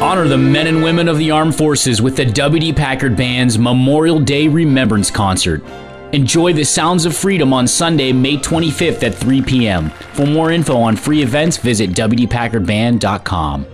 Honor the men and women of the armed forces with the WD Packard Band's Memorial Day Remembrance Concert. Enjoy the sounds of freedom on Sunday, May 25th at 3 p.m. For more info on free events, visit WDPackardBand.com.